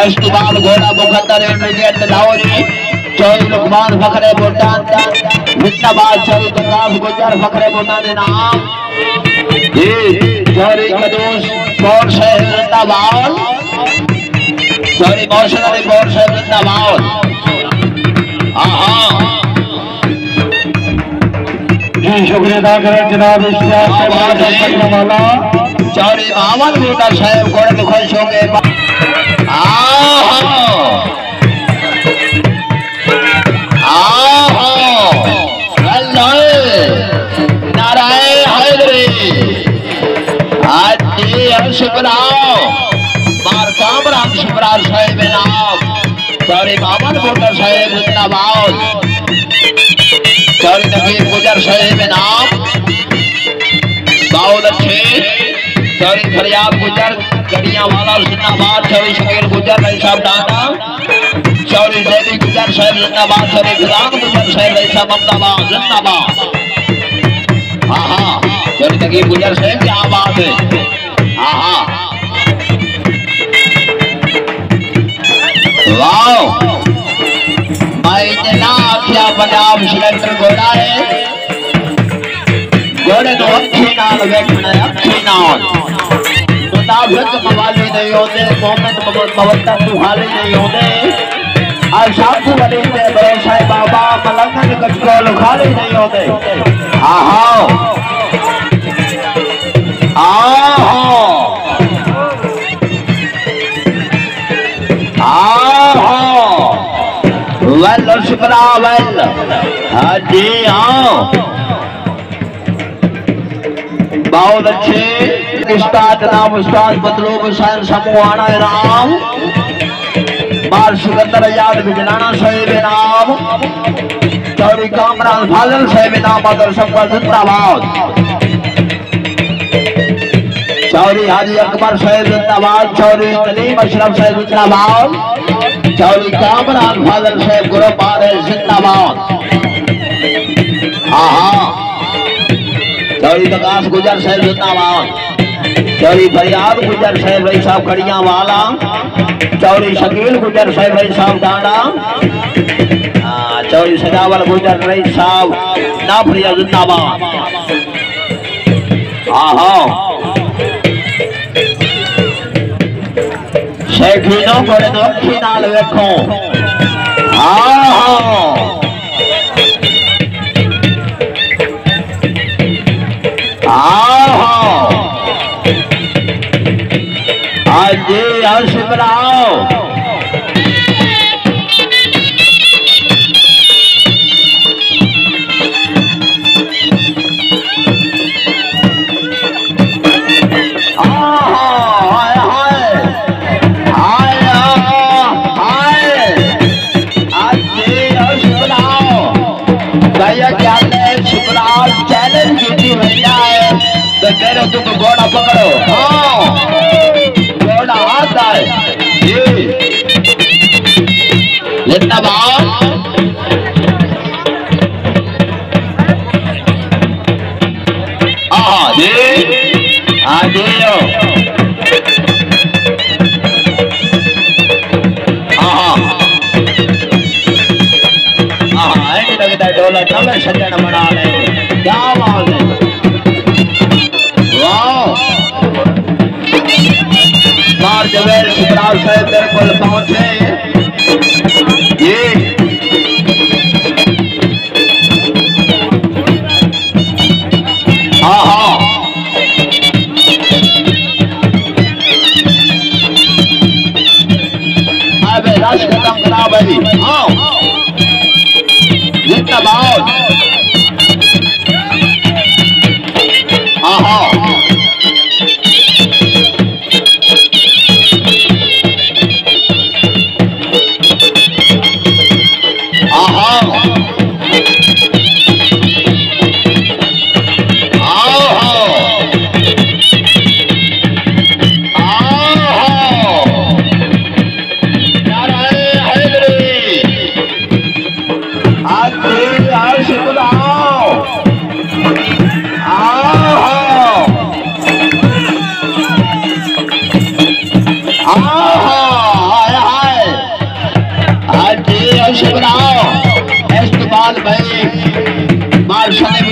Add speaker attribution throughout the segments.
Speaker 1: एस्टिबाल घोड़ा मुकद्दर इंटरमीडिएट लाहौरी चौई लुकमान फखरे बुल्टान जिंदाबाद चौई दुकान गुजर फखरे बुल्टान इनाम जी चौरी कदूस पौर शहर जिंदाबाद चौरी मौसमी पौर शहर जिंदाबाद
Speaker 2: जी शुक्रिया अदा करें जनाब वाला।
Speaker 1: चौरी मामन बूटा साहब घोड़े में खुश हो आहो। नारायण हैदरी। आज जी हम शिवराव मार कामराम शिवराज साहेब नाम चौरी मामन बूटा साहेब जिंदाबाद। गुजर साहेब नाम। बहुत अच्छे। चौरी फरियाद गुजर गड़िया वाला, जिंदाबाद, चौरी शकीर गुजर भाई साहब डाटा चौरी देवी गुजर साहब, जिंदाबाद चौरी गुलाम गुजर साहब भाई साहब अहमदाबाद, जिंदाबाद। हाँ हाँ चौरी नकीर गुजर साहब, क्या बात है। हाँ हाँ वाह मैं इतना क्या पंजाब सिलेक्टर घोड़ा है? घोड़े तो अखी नाल वेखना अखी नाल। मुताबिक मवाली नहीं होते, मोहम्मद मवत्ता सुहाली नहीं होते। शाखू वाली में भरोसा है बाबा मलंगन कचकोल खाली नहीं होते। आहो आहो आहो वेल शुक्रा वेल। हाँ जी हाँ। बहुत अच्छे उस्ताद नाम उस्ताद बदलोग हुसैन समूहाना इनाम बाल सिकंदर आज़ाद बिजलाना साहेब इनाम चौरी कामरान फाजल साहेब इनाम बदर सबका जिंदाबाद। चौरी हाजी अकबर साहेब जिंदाबाद। चौरी कलीम अशरफ साहेब जिंदाबाद। चौरी कामरान फाजल साहेब गुरुबार जिंदाबाद। हाँ हाँ चौरी प्रकाश गुजर साहब जिंदाबाद चौरी फरियाद गुजर साहब भाई साहब खड़िया वाला। चौरी शकील गुजर साहब भाई साहब डांडा चौरी सजावल गुजर रही साहब नाफरिया जिंदाबाद हाँ हाँ शैखीनों को अखी नाल वेखो हाँ आओ। आज जी बनाओ। तो मेरे तुम घोड़ा पकड़ो। हाँ। घोड़ा आता है जी। जिंदाबाद को ये। हाँ हाँ। अबे रश खत्म करा भाई हाँ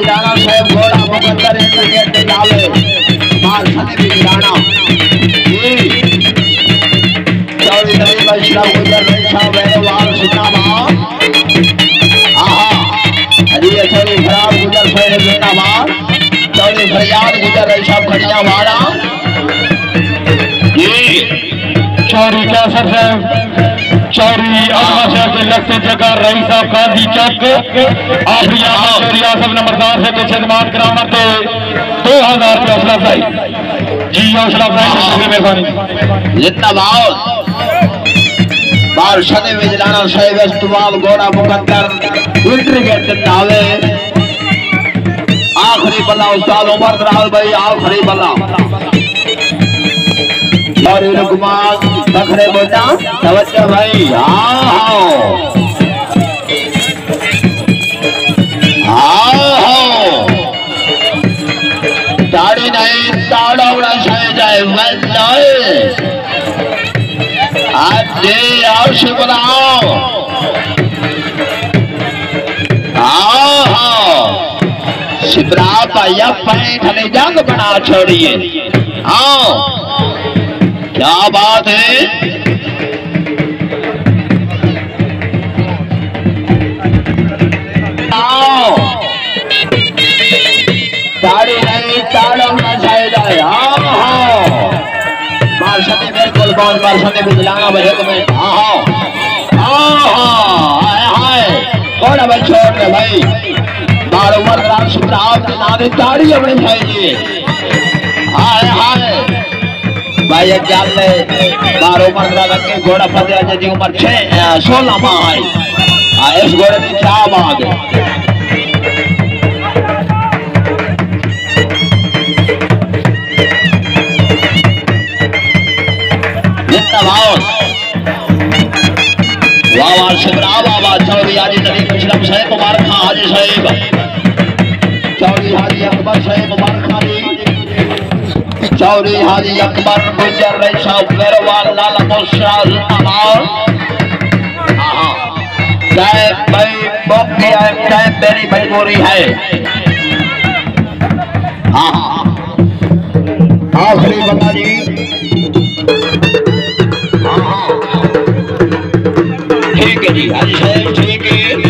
Speaker 1: मुकद्दर क्रिकेट के मार सने भी चौड़ी नदी वैष्णव गुजर रेशा वेरवाल सिंगाबाद आहा। अरे चौड़ी खराब गुजर शहर जिंदाबाद। चौड़ी फरियाद गुजर रेशा खड़िया वाला जी।
Speaker 2: चौरी कैसर साहब चौरी के लगते जगह रही साहब गांधी चौक। आसम नंबरदार से पीछे दमान ग्रामर दे दो हज़ार रुपया हौसला अफजाई। जी, हौसला अफजाई से मेहरबानी।
Speaker 1: जिंदाबाद बार शनि विजलाना साहेब इस्तमाल गोरा मुकद्दर। बल्ला उस्ताद उमर राहुल भाई, आखिरी बल्ला। और रुकमान बखरे तवज्जो भाई हाँ हाँ दाढ़ी नहीं ताड़वड़ा छाए जाए जाए। आज आओ। शिवराओ शिवरा भैया पैंठ ने जंग बना छोड़िए। हाँ क्या बात है? हाँ हाँ। भी बजे तुम्हें? हाँ हाँ। कौन भाई? छोड़ दे भाई। बार उमर सुप्राव के नारे ताड़ी अपने चाहिए हाय हाय भाई एक जाल ले। बार उमर ग्राम के घोड़ा अजय जी उम्र छह सोलह माह हाँ, इस घोड़े की क्या बात है। वाह वाह शिवराम बाबा चौधरी हाजी नदी मुशरफ साहेब खान हाजी साहेब। चौधरी हाजी अकबर गुजर रही साहब मेरवाल लाला मोशा जिंदाबाद हाँ जय भाई जय मेरी मजबूरी है आखिरी बता जी। ठीक है जी, हाजी ठीक है।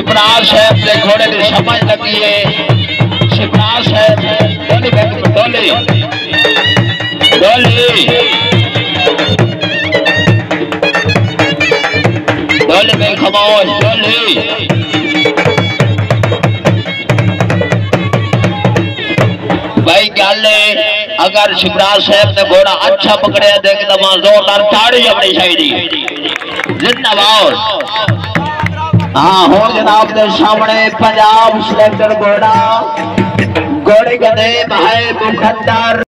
Speaker 1: शिवराज साहब ने घोड़े की समझ लगी है। शिवराज साहब, डोली डोली। डोली। डोली में खमोश डोली। भाई है अगर शिवराज साहब ने घोड़ा अच्छा पकड़े देख वहाँ जोरदार ताड़ी अपनी चाहिए जिंदाबाद। हाँ हो जनाब के सामने पंजाब सिलेक्टर घोड़ा घोड़े का नेम है मुखद्दर